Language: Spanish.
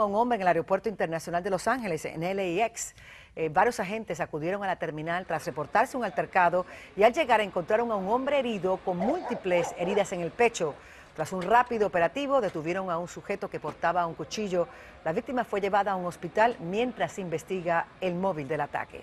a un hombre en el Aeropuerto Internacional de Los Ángeles, en LAX. Eh, varios agentes acudieron a la terminal tras reportarse un altercado y al llegar encontraron a un hombre herido con múltiples heridas en el pecho. Tras un rápido operativo detuvieron a un sujeto que portaba un cuchillo. La víctima fue llevada a un hospital mientras se investiga el móvil del ataque.